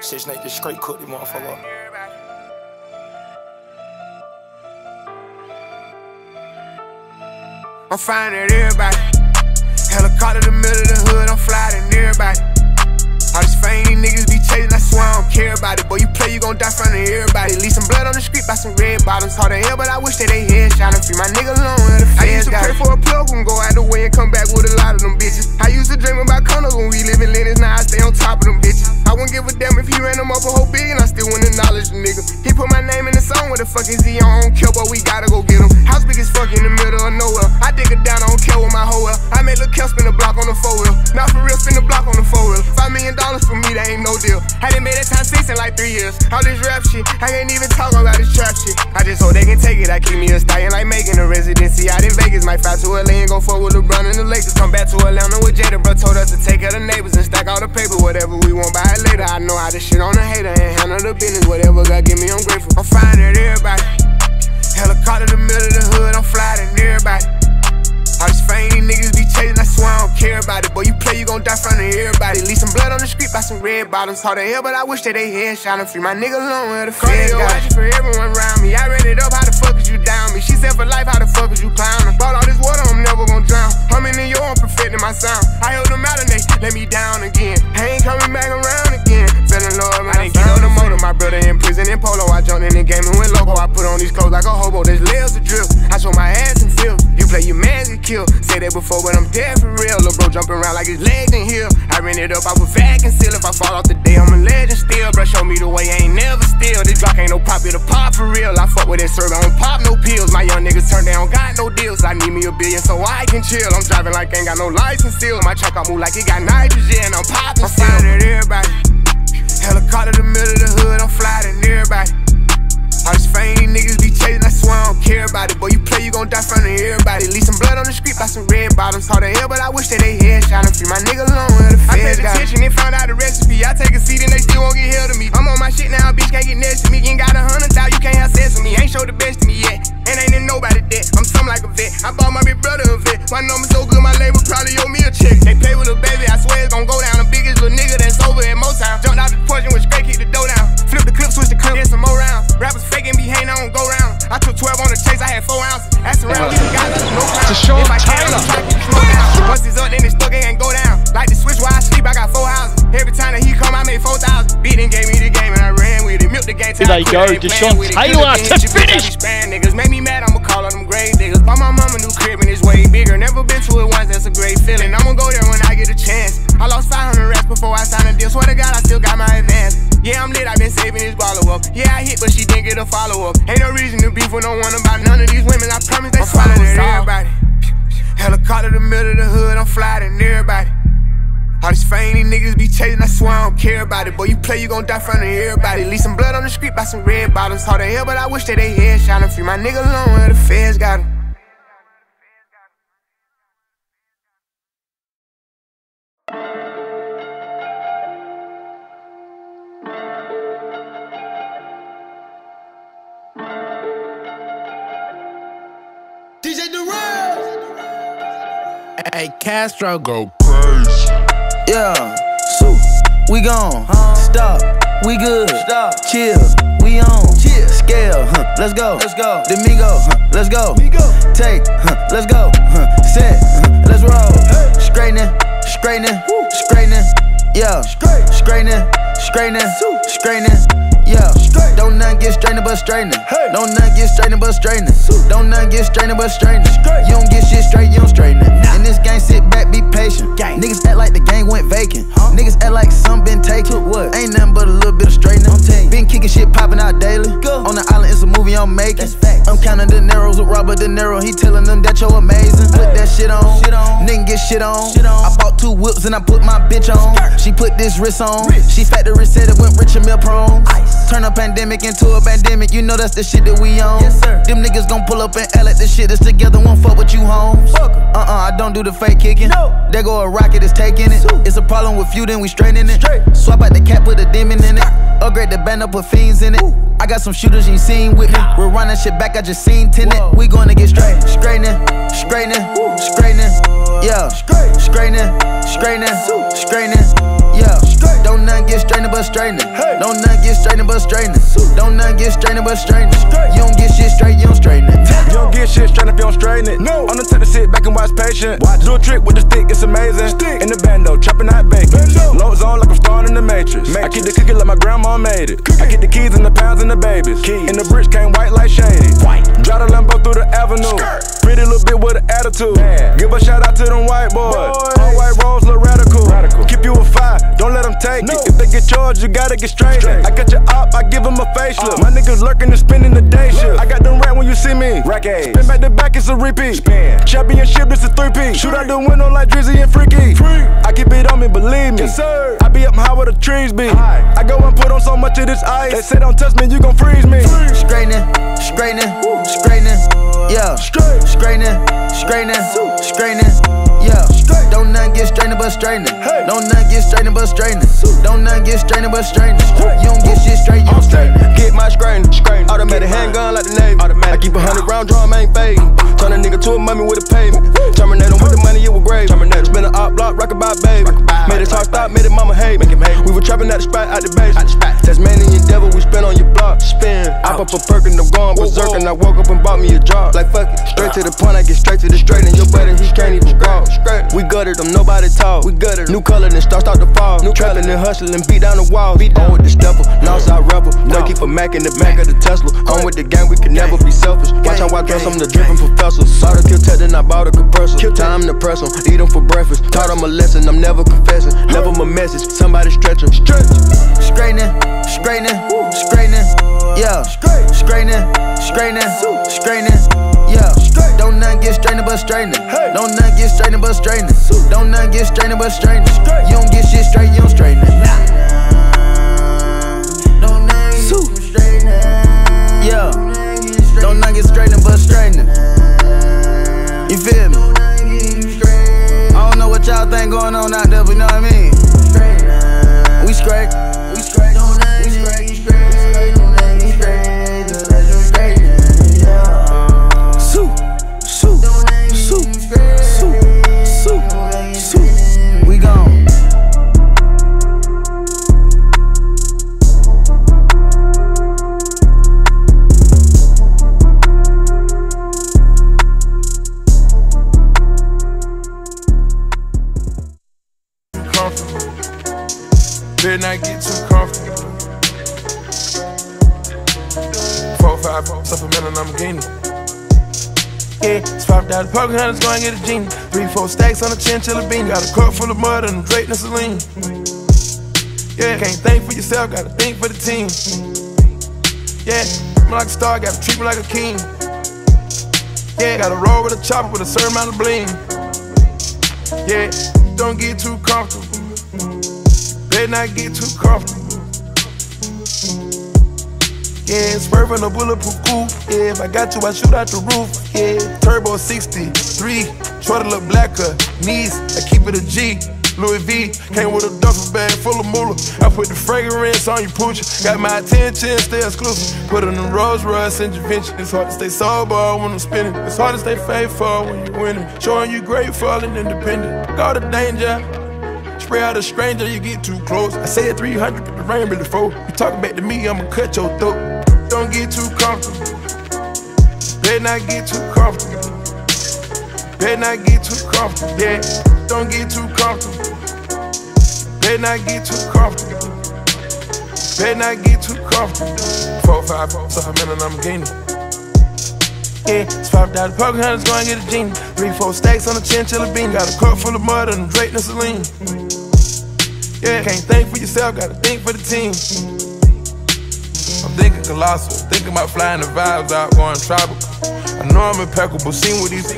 Six naked straight cook this motherfucker. I'm finding everybody. Helicopter the middle of the hood, I'm flying everybody. All these fame niggas be chasing, I swear I don't care about it. Boy, you play, you gon' die front of everybody. Leave some blood on the street by some red bottoms. Hard to hell, but I wish that they head shot free my nigga alone. For a plug and go out the way and come back with a lot of them bitches. I used to dream about condos when we live in Lennox, now I stay on top of them bitches. I wouldn't give a damn if he ran them up a whole billion, I still wouldn't acknowledge the nigga. He put my name in the song, what the fuck is he on? I don't care, but we gotta go get him. House big as fuck in the middle of nowhere. I dig it down, I don't care with my hoe I made Lil' Kel spin the block on the four wheel. Not for real, spin the block on the four wheel. Million dollars for me, that ain't no deal. Hadn't made it time six in like three years. All this rap shit, I can't even talk about this trap shit. I just hope they can take it. I keep me a stallion like making a residency out in Vegas. Might fly to LA and go fuck with LeBron and the Lakers. Come back to Atlanta with Jada, bro. Told us to take of the neighbors and stack all the paper. Whatever we want, buy it later. I know how to shit on a hater and handle the business. Whatever God give me, I'm grateful. I'm fine at everybody. Helicopter the middle of the hood, I'm flying at everybody. All these fame niggas be chasing, I swear I don't care about it. Boy, you play, you gon' die front of everybody. Leave some blood on the street by some red bottoms. Hard to hell, but I wish that they head shot and free my nigga alone where the feds got watching for everyone around me. I ran it up, how the fuck is you down me? She said for life, how the fuck is you clowning? Bought all this water, I'm never like legs in here. I ran it up, I was fat conceal. If I fall off the day, I'm a legend still. Bro, show me the way, I ain't never still. This Glock ain't no pop, it'll pop for real. I fuck with that syrup, I don't pop no pills. My young niggas turn down, got no deals. I need me a billion so I can chill. I'm driving like I ain't got no license still. My truck, I move like it got nitrogen. I'm popping I'm everybody. Blood on the street by some red bottoms. Hard to hell, but I wish that they head shot and free my nigga alone where the feds. I paid attention and found out the recipe. I take a seat and they still won't get held to me. I'm on my shit now, bitch can't 12 on the chase, I had 4 ounces. Asked around, get got no crown. To Sean if I Taylor. Can, Once it's up, then it's stuck, it ain't go down. Like the switch while I sleep, I got 4 houses. Every time that he come, I made 4,000. Beat and gave me the game and I ran with it. Milk the game Here I they go, Deshon playing with it. Taylor to been hit you, bitch, I finish. niggas. Make me mad, I'ma call on them grave diggers. Buy my mama new crib and it's way bigger. Never been to it once, that's a great feeling. I'ma go there when I get a chance. I lost 500 racks before I signed a deal. Swear to God, I still got my advance. Yeah, I'm lit, i been saving this gualo up. Yeah, I hit, but she didn't get a follow up. Ain't no reason to beef with no one about none of these women. I promise they swallow everybody. Helicopter the middle of the hood, I'm flying everybody. All these niggas be chasing, I swear I don't care about it. Boy, you play, you gon' die front of everybody. Leave some blood on the street by some red bottoms. Hard to hell, but I wish that they head shot and free my nigga alone where the feds got him. DJ Durant. Hey, Castro, go. Yeah, so we gone. Stop, we good. Stop. Chill, we on. Chill. Scale, huh, let's go. Let's go. Domingo, huh, let's go. Migo. Take, huh, let's go. Huh, set, huh, let's roll. Hey. Straightening, straightening, straightening. Yeah, Straight. straightening, straightening, straightening. Yeah, Straight. don't nothing get straightening but straightening. Hey. Don't nothing get straightening but straightening. Don't nothing get straightening but straightening. Straight. You don't get shit straight, you don't straighten it. In this game, sit back, be patient. Gang. Niggas act like the game went vacant. Huh? Niggas act like some been taken. what? Ain't nothing but a little bit of straightening. I'm telling you. Been kicking shit popping out daily. Go. On the island, it's a movie I'm making. I'm counting the narrows with Robert De Niro. He telling get shit on. I bought two whips and I put my bitch on. She put this wrist on. She factory said it went rich and meal prone. Turn a pandemic into a pandemic. You know that's the shit that we on. Yes, sir. Them niggas gon' pull up and L at the shit that's together. Won't fuck with you, homes. Uh uh, I don't do the fake kicking. No. There go a rocket, it's taking it. It's a problem with you, then we straightening it. Straight. Swap out the cap, put a demon in it. Upgrade the band up, put fiends in it. I got some shooters you ain't seen with me. We're running shit back, I just seen tenant. Whoa. We gonna get straight. Straightening, straightening, straightening. Yeah. Straightening, straightening, straightening. Yeah. Don't nothing get strained but straightening. Don't nothing get strained but straightening. Don't nothing get strained but straightening. You don't get shit straight, you don't straighten it. You don't get shit straight if you don't straighten it. No. I'm the type to sit back and watch patient. Watch. Do a trick with the stick, it's amazing. Stick. In the bando, chopping out bacon. Loads on like I'm starring in the Matrix. Matrix. I keep the cookie like my grandma made it. Cookie. I get the keys and the pounds and the babies. Keys. And the bricks came attitude. Man. Give a shout out to them white boys. boys. All white rolls look radical. radical. Keep you a fire, don't let them take no. it. If they get charged, you gotta get straight. straight. I got your up, I give them a facelift. Uh. My niggas lurking and spending the day shift. I got them rat when you see me. Rack Spin back to back, it's a repeat. Spin. Championship, it's a three-piece. Shoot out the window like Drizzy and Freaky. Free. I keep it on me, believe me. Yes, sir. I be up high where the trees be. High. I go and put on so much of this ice. They say don't touch me, you gon' freeze me. Straightening, straightening, straightening. Yeah. Straight. Straightening, straightening, straightening. But straightening. Don't nothing get strained but straightening. Don't nothing get strained but straightening. You don't get shit straight, you don't straighten. Get my straightening. Automatic handgun like the Navy. I keep a hundred round drum, ain't fading. Turn a nigga to a mummy with a pavement. Terminate him with the money, it was grave. Terminate. Spin a op block, rock about baby. Made it talk stop, made it mama hate. Make him hate. We were trapping at the spot, out the base. Tasmanian devil, we spin on your block. Spin. I pop a perk and I'm going berserk. And I woke up and bought me a job. Like fuck it. Straight to the point, I get straight to the straight. And your buddy, he can't even walk. We gutted them, nobody talk. We gutted New color, then start, start to fall. New trapping and hustling, beat down the walls. Beat down with the stepper, Northside rebel. No. keep a Mac in the back of the Tesla. I'm with the gang, we can never be selfish. Watch how I dress, I'm the driven professor. Saw the kill tech, then I bought a compressor. Time to press them, eat them for breakfast. Taught them a lesson, I'm never confessing. Never my message, somebody stretch them. Stretch. Straightening, straightening, straightening. Yeah. Straightening, straightening, straightening. Yeah. Don't nothing get strained but straightening. Don't nothing get strained but straightening. Don't nothing get strained but straightening. You don't get shit straight, you don't straighten it. Yeah. Don't nothing get straightening but straightening. You feel me? I don't know what y'all think going on out there, but you know what I mean? Straight. We straight. Better not get too comfortable. Four, five, supplemental, I'm getting yeah, it's five dollars poker hunters going get a genie. Three, four stacks on a chinchilla bean. Got a cup full of mud and a Drake and Celine. Yeah, can't think for yourself, gotta think for the team. Yeah, I'm like a star, gotta treat me like a king. Yeah, gotta roll with a chopper with a certain amount of bling. Yeah, don't get too comfortable. Better not get too comfortable. Yeah, swerving a bulletproof coupe. Yeah, if I got you, I shoot out the roof. Yeah, turbo 63, try to look blacker. Knees, I keep it a G. Louis V came with a duffel bag full of moolah. I put the fragrance on you, pooch. Got my attention, stay exclusive. Put in the Rolls Royce intervention. It's hard to stay sober when I'm spinning. It's hard to stay faithful when you're winning. Showing you grateful and independent. Go to danger. Spray out a stranger, you get too close. I say it 300, but the rain really fall. You talking back to me, I'ma cut your throat. Don't get too comfortable. Better not get too comfortable. Better not get too comfortable. Yeah, don't get too comfortable. Better not get too comfortable. Better not get too comfortable. Four, five, four, in and I'm gaining. Yeah, it's five dollar poker hunters going get a genie. Three, four stacks on a chinchilla bean. Got a cup full of mud and a Drake and Celine. Yeah, can't think for yourself, gotta think for the team. I'm thinking colossal, thinking about flying the vibes out, going tropical. I know I'm impeccable, seen with these